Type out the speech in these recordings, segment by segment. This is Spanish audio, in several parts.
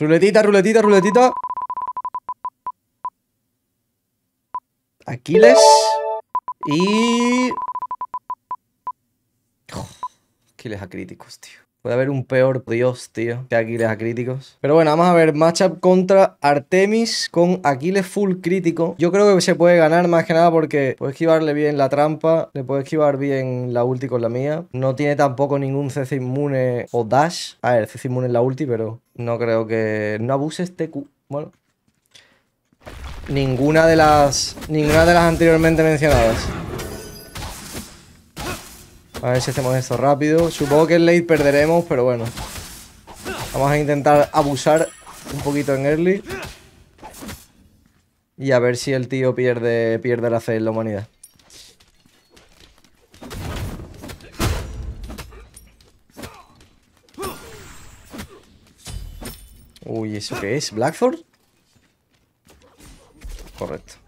Ruletita, ruletita, ruletita. Aquiles. Y... Aquiles a críticos, tío. Puede haber un peor dios, tío, que Aquiles a críticos. Pero bueno, vamos a ver. Matchup contra Artemis con Aquiles full crítico. Yo creo que se puede ganar más que nada porque puede esquivarle bien la trampa. Le puede esquivar bien la ulti con la mía. No tiene tampoco ningún CC inmune o dash. A ver, CC inmune en la ulti, pero no creo que... No abuse este Q. Bueno. Ninguna de las... Ninguna de las anteriormente mencionadas. A ver si hacemos esto rápido. Supongo que en late perderemos, pero bueno. Vamos a intentar abusar un poquito en early. Y a ver si el tío pierde, pierde la fe en la humanidad. Uy, ¿eso qué es? ¿Blackthorn? Correcto.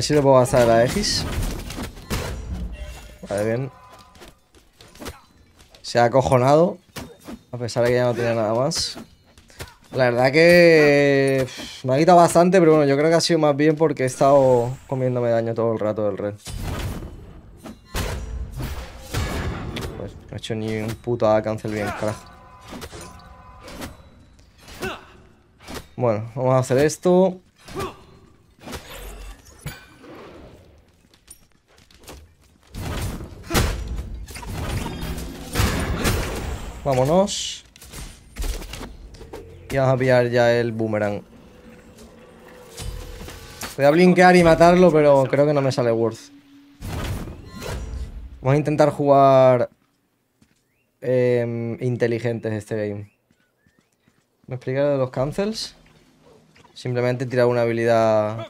Ver si le puedo gastar a X. Vale, bien. Se ha acojonado. A pesar de que ya no tiene nada más. La verdad que me ha quitado bastante, pero bueno, yo creo que ha sido más bien porque he estado comiéndome daño todo el rato del red. Pues no he hecho ni un puto cancel bien, carajo. Bueno, vamos a hacer esto. Vámonos. Y vamos a pillar ya el boomerang. Voy a blinkear y matarlo, pero creo que no me sale worth. Vamos a intentar jugar eh, inteligentes este game. ¿Me explica de los cancels? Simplemente tirar una habilidad...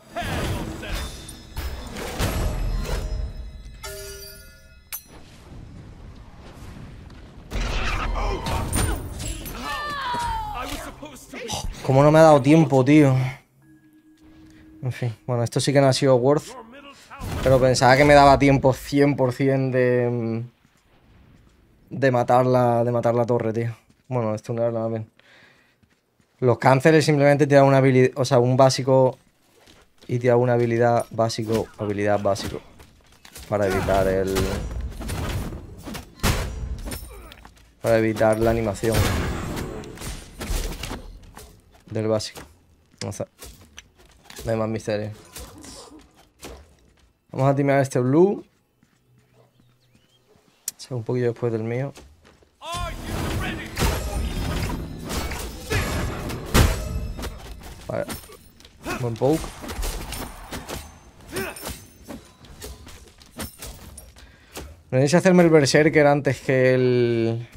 ¿Cómo no me ha dado tiempo, tío? En fin, bueno, esto sí que no ha sido worth. Pero pensaba que me daba tiempo 100% de... De matar, la, de matar la torre, tío. Bueno, esto no era nada bien. Los cánceres simplemente tiran una habilidad... O sea, un básico... Y tirar una habilidad básico, habilidad básico. Para evitar el... Para evitar la animación del básico. No sé. No hay más misterio. Vamos a timear este blue. Un poquillo después del mío. Vale. Buen poke. No que hacerme el Berserker antes que el...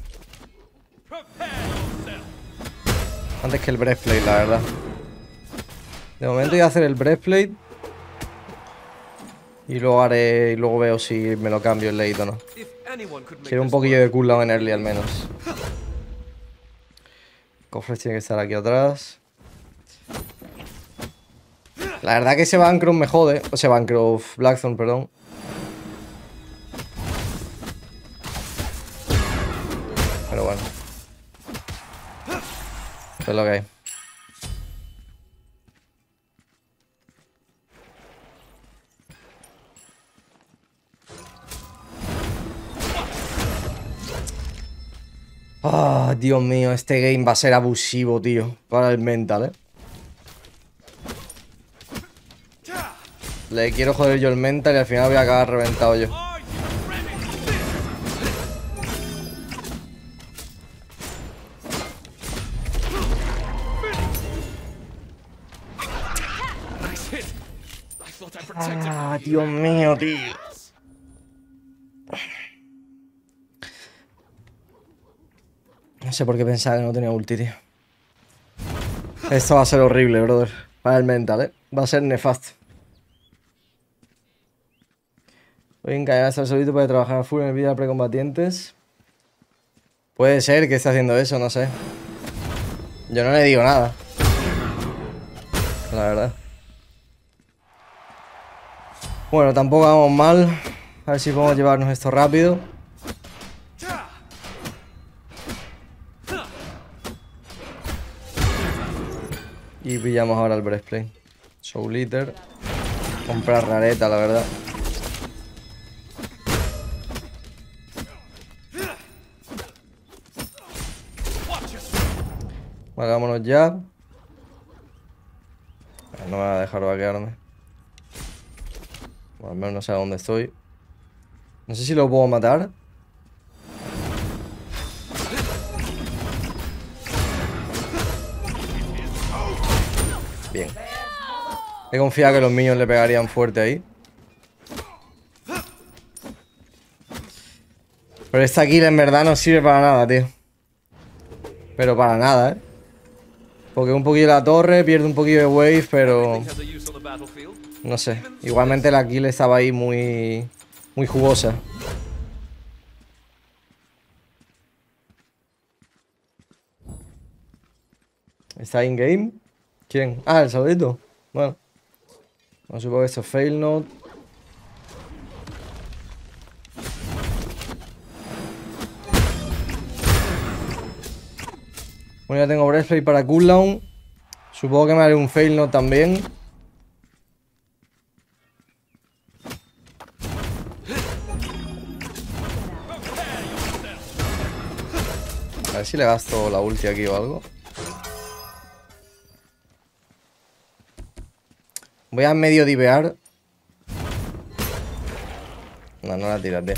Antes que el Breastplate, la verdad. De momento voy a hacer el Breastplate. Y luego haré. Y luego veo si me lo cambio el late o no. Quiero un poquillo de cooldown en early al menos. Cofres tiene que estar aquí atrás. La verdad que ese Bancroft me jode. O sea, Bancroft Blackthorn, perdón. Es lo que hay. Ah, Dios mío, este game va a ser abusivo, tío. Para el mental, eh. Le quiero joder yo el mental y al final voy a acabar reventado yo. Dios mío, tío. No sé por qué pensaba que no tenía ulti, tío. Esto va a ser horrible, brother. Para el mental, ¿eh? Va a ser nefasto. Voy a encadenar hasta el solito para trabajar full en el vídeo de precombatientes. Puede ser que esté haciendo eso, no sé. Yo no le digo nada. La verdad. Bueno, tampoco vamos mal. A ver si podemos llevarnos esto rápido. Y pillamos ahora el breastplate. Soul Eater. Comprar rareta, la verdad. Vale, vámonos ya. No me va a dejar vaquearme. Al menos no sé a dónde estoy. No sé si lo puedo matar. Bien. He confiado que los niños le pegarían fuerte ahí. Pero esta kill en verdad no sirve para nada, tío. Pero para nada, ¿eh? Porque un poquillo la torre, pierde un poquillo de wave, pero... No sé. Igualmente la kill estaba ahí muy... Muy jugosa. ¿Está in-game? ¿Quién? Ah, el saludito. Bueno. No supongo que esto es fail note. Bueno, ya tengo breastplate para cooldown. Supongo que me haré un fail note también. Si le gasto la ulti aquí o algo. Voy a medio divear. No, no la tirate.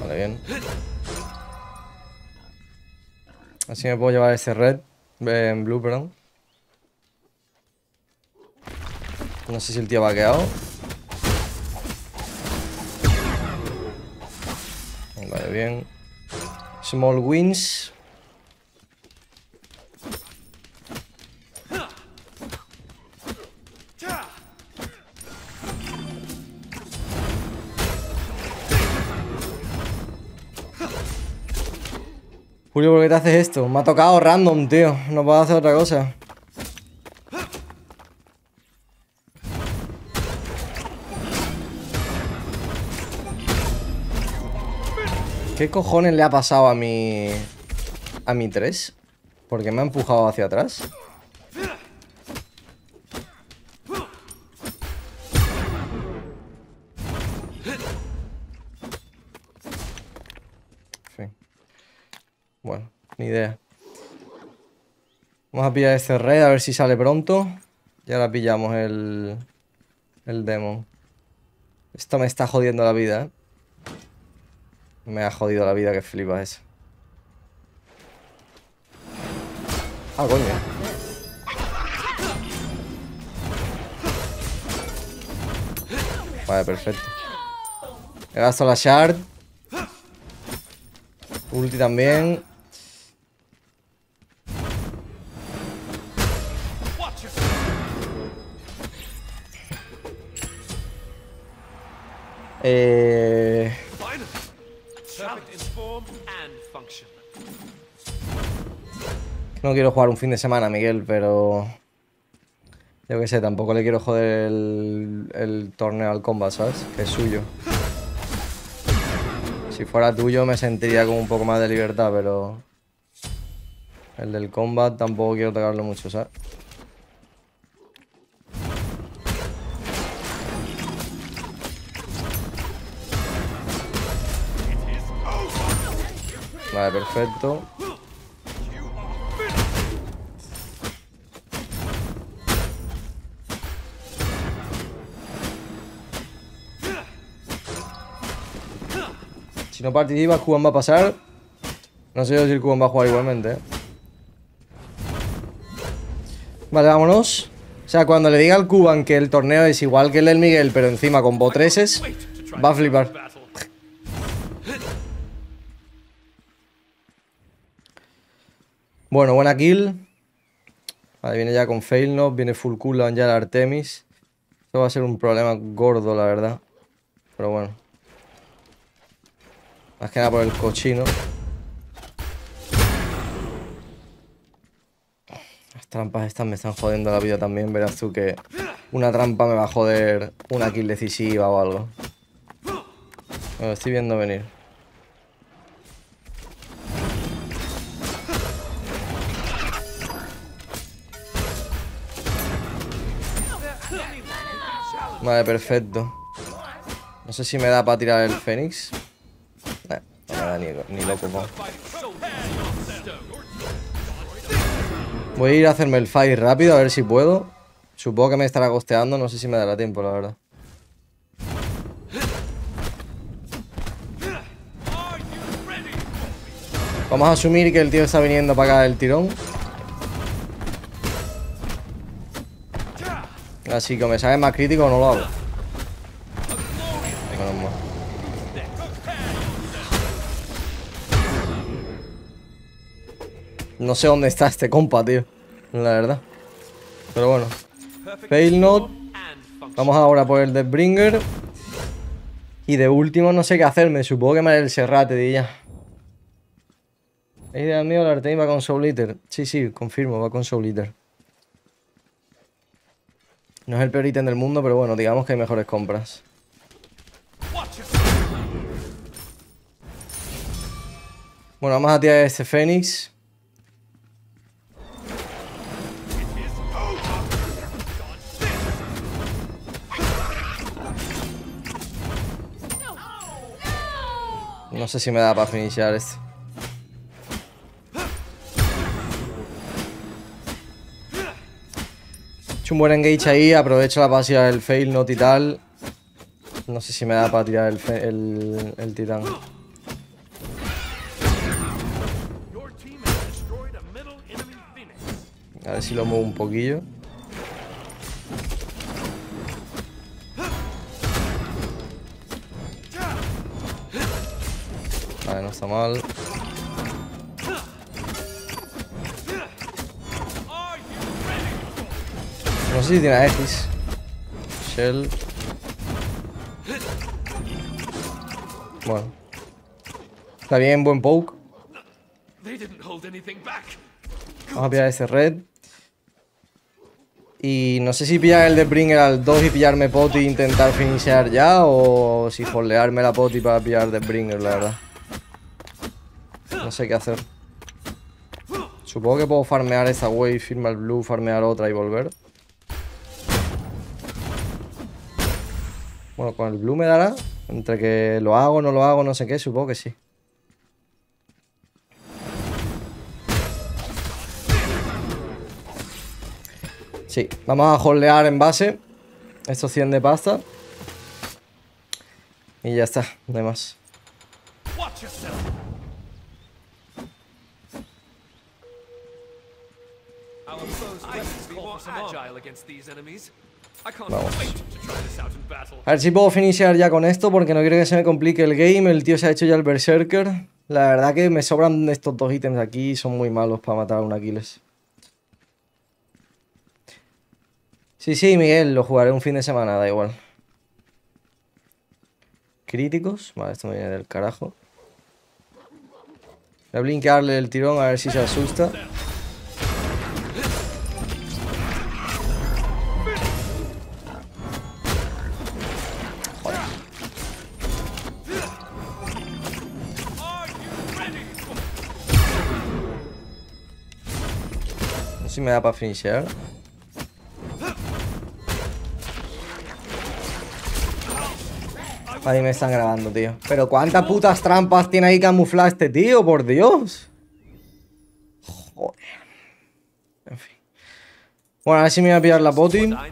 Vale, bien. Así me puedo llevar ese red en blue, perdón. No sé si el tío ha vaqueado. Vale, bien. Small wins. Julio, ¿por qué te haces esto? Me ha tocado random, tío. No puedo hacer otra cosa. ¿Qué cojones le ha pasado a mi... A mi 3? Porque me ha empujado hacia atrás. Bueno, ni idea. Vamos a pillar este red a ver si sale pronto. Y ahora pillamos el... El demon. Esto me está jodiendo la vida, ¿eh? Me ha jodido la vida que flipa eso. Ah, coño. Vale, perfecto. He gastado la shard. Ulti también. No quiero jugar un fin de semana, Miguel, pero... Yo qué sé, tampoco le quiero joder el, torneo al combat, ¿sabes? Que es suyo. Si fuera tuyo me sentiría con un poco más de libertad, pero... El del combat tampoco quiero tocarlo mucho, ¿sabes? Vale, perfecto. Si no participa, Cuban va a pasar. No sé yo si el Cuban va a jugar igualmente. Vale, vámonos. O sea, cuando le diga al Cuban que el torneo es igual que el del Miguel, pero encima con botreses, va a flipar. Bueno, buena kill. Vale, viene ya con fail, ¿no? Viene full cooldown ya el Artemis. Esto va a ser un problema gordo, la verdad. Pero bueno. Más que nada por el cochino. trampas estas me están jodiendo la vida también. Verás tú que una trampa me va a joder una kill decisiva o algo. Me lo estoy viendo venir. Vale, perfecto. No sé si me da para tirar el Fénix. Ni, loco. Voy a ir a hacerme el fight rápido, a ver si puedo. Supongo que me estará costeando, no sé si me dará tiempo, la verdad. Vamos a asumir que el tío está viniendo para acá del tirón. Así que me sale más crítico no lo hago. No sé dónde está este compa, tío. La verdad. Pero bueno. Fail note. Vamos ahora por el Deathbringer. Y de último no sé qué hacerme. Supongo que me haré el Serrate de ya. Idea mío, el Artemis va con Soul Eater. Sí, sí, confirmo, va con Soul Eater. No es el peor ítem del mundo, pero bueno, digamos que hay mejores compras. Bueno, vamos a tirar este Fénix. No sé si me da para finishar este. hecho un buen engage ahí, aprovecho la pasiva del fail not y tal. No sé si me da para tirar el, el, el titán. A ver si lo muevo un poquillo. Está mal. No sé si tiene X. Shell. Bueno. Está bien, buen poke. Vamos a pillar ese red. Y no sé si pillar el de Bringer al 2 y pillarme poti e intentar finishar ya o si foldearme la poti para pillar de Bringer, la verdad. No sé qué hacer. Supongo que puedo farmear esa wave, firmar el blue, farmear otra y volver. Bueno, con el blue me dará. Entre que lo hago, no lo hago, no sé qué, supongo que sí. Sí, vamos a holdear en base estos 100 de pasta. Y ya está, no hay más. Vamos. A ver si puedo finishar ya con esto porque no quiero que se me complique el game. El tío se ha hecho ya el Berserker. La verdad que me sobran estos dos ítems aquí son muy malos para matar a un Aquiles. Sí, sí, Miguel, lo jugaré un fin de semana, da igual. Críticos. Vale, esto me viene del carajo. Voy a blinkearle el tirón a ver si se asusta. Si me da para finishar. Ahí me están grabando, tío. Pero cuántas putas trampas tiene ahí camuflado este tío, por Dios. Joder. En fin. Bueno, a ver si me voy a pillar la poti. A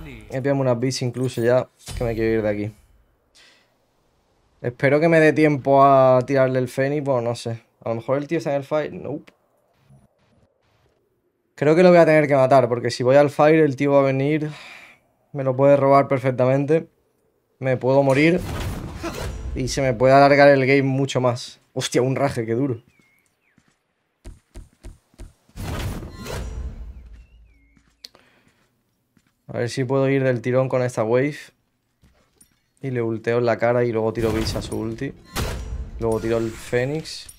pillarme unas bits incluso ya, que me quiero ir de aquí. Espero que me dé tiempo a tirarle el Fenix, bueno, no sé. A lo mejor el tío está en el fight. Nope. Creo que lo voy a tener que matar, porque si voy al fire el tío va a venir. Me lo puede robar perfectamente. Me puedo morir. Y se me puede alargar el game mucho más. Hostia, un raje, qué duro. A ver si puedo ir del tirón con esta wave. Y le ulteo en la cara y luego tiro bis a su ulti. Luego tiro el Fénix.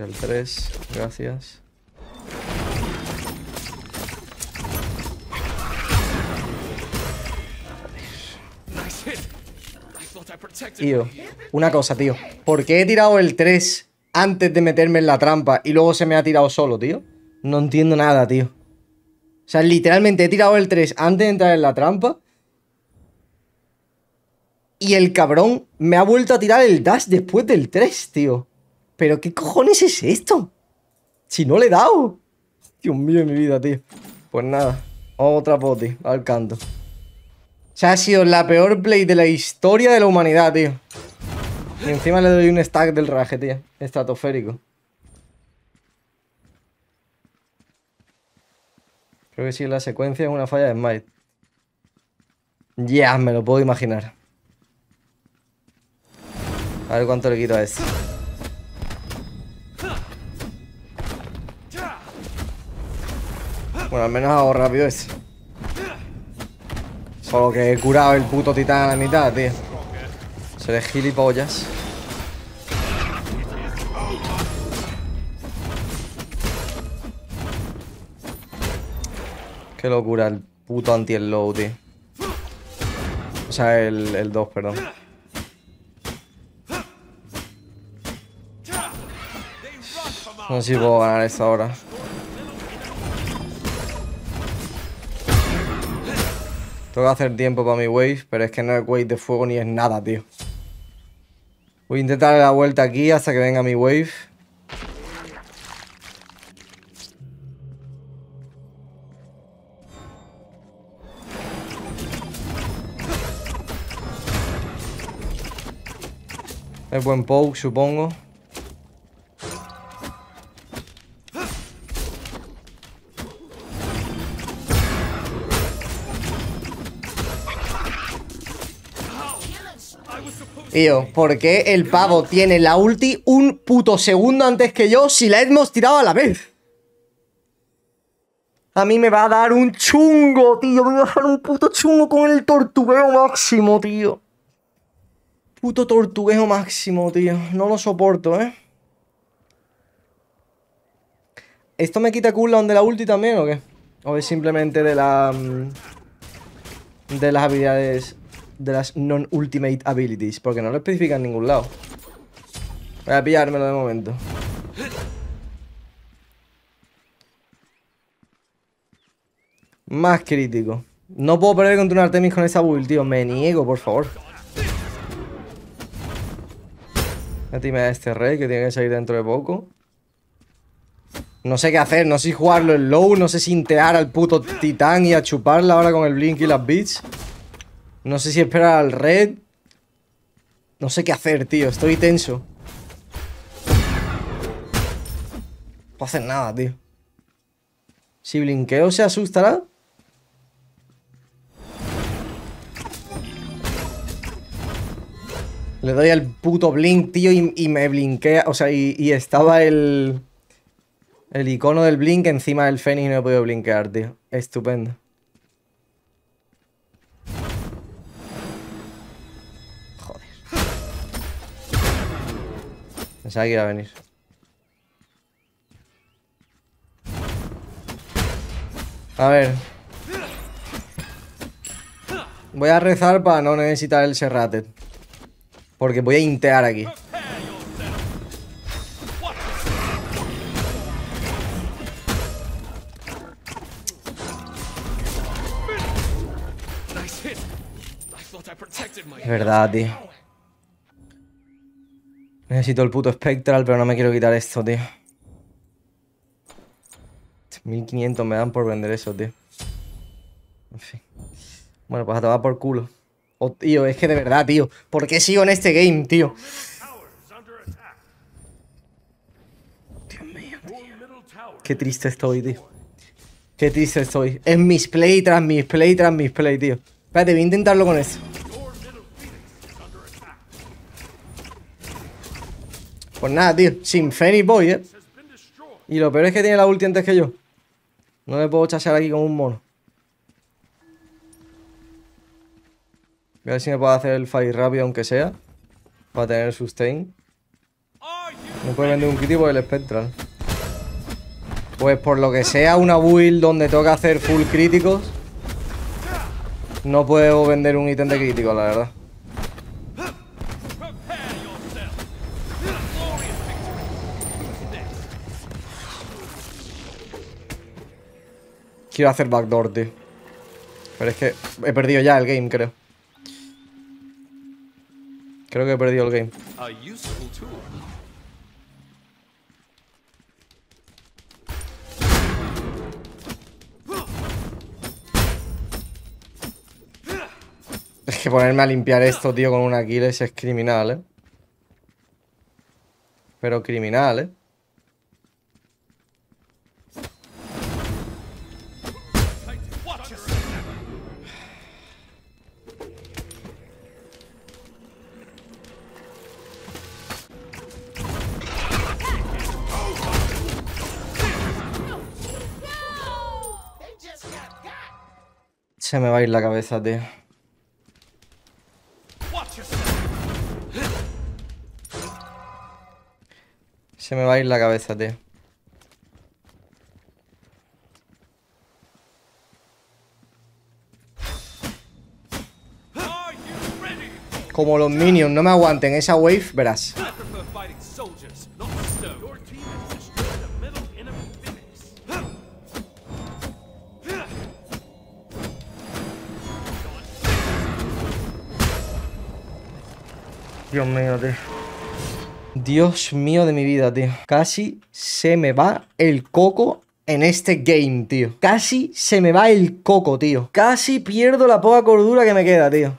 Nivel 3, gracias. Tío, una cosa, tío. ¿Por qué he tirado el 3 antes de meterme en la trampa y luego se me ha tirado solo, tío? No entiendo nada, tío. O sea, literalmente he tirado el 3 antes de entrar en la trampa. Y el cabrón me ha vuelto a tirar el dash después del 3, tío. ¿Pero qué cojones es esto? Si no le he dado. Dios mío mi vida, tío. Pues nada. Otra poti al canto. O sea, ha sido la peor play de la historia de la humanidad, tío. Y encima le doy un stack del raje, tío. Estratosférico. Creo que si la secuencia es una falla de Smite. Ya, me lo puedo imaginar. A ver cuánto le quito a este. Bueno, al menos hago rápido ese. Solo que he curado el puto titán a la mitad, tío. Seré gilipollas. Qué locura el puto anti-low, tío. O sea, el 2, perdón. No sé si puedo ganar esto ahora. Tengo que hacer tiempo para mi wave, pero es que no es wave de fuego ni es nada, tío. Voy a intentar la vuelta aquí hasta que venga mi wave. Es buen poke, supongo. Tío, ¿por qué el pavo tiene la ulti un puto segundo antes que yo si la hemos tirado a la vez? A mí me va a dar un chungo, tío. Me va a dar un puto chungo con el tortugueo máximo, tío. Puto tortugueo máximo, tío. No lo soporto, ¿eh? ¿Esto me quita cooldown de la ulti también o qué? ¿O es simplemente de la... Mm, de las habilidades de las non-ultimate abilities, porque no lo especifica en ningún lado. Voy a pillármelo de momento. Más crítico. No puedo perder contra un Artemis con esa build, tío. Me niego, por favor. Metime a este rey que tiene que salir dentro de poco. No sé qué hacer, no sé si jugarlo en low, no sé si intear al puto titán y a chuparla ahora con el blink y las beats. No sé si esperar al red. No sé qué hacer, tío. Estoy tenso. No puedo hacer nada, tío. Si blinqueo, ¿se asustará? Le doy al puto blink, tío, y, me blinkea. O sea, y, y, estaba el... El icono del blink encima del fénix y no he podido blinkear, tío. Estupendo. Pensaba que iba a venir. A ver. Voy a rezar para no necesitar el Serrated. Porque voy a intear aquí. Es verdad, tío. Necesito el puto Spectral, pero no me quiero quitar esto, tío. 1500 me dan por vender eso, tío. En fin. Bueno, pues a tomar por culo. Oh, tío, es que de verdad, tío. ¿Por qué sigo en este game, tío? Dios mío, tío. Qué triste estoy, tío. Qué triste estoy. Es mis play tras mis play tras mis play, tío. Espérate, voy a intentarlo con esto. Pues nada, tío. Sin Fenix voy, ¿eh? Y lo peor es que tiene la ulti antes que yo. No me puedo chasear aquí como un mono. Voy a ver si me puedo hacer el fight rápido, aunque sea. Para tener sustain. No puedo vender un kit por el Spectral. Pues por lo que sea, una build donde que hacer full críticos. No puedo vender un ítem de crítico, la verdad. Quiero hacer backdoor, tío. Pero es que he perdido ya el game, creo. Creo que he perdido el game. Es que ponerme a limpiar esto, tío, con un Aquiles es criminal, ¿eh? Pero criminal, ¿eh? Se me va a ir la cabeza, tío. Se me va a ir la cabeza, tío. Como los minions no me aguanten esa wave, verás. Dios mío, tío. Dios mío de mi vida, tío. Casi se me va el coco en este game, tío. Casi se me va el coco, tío. Casi pierdo la poca cordura que me queda, tío.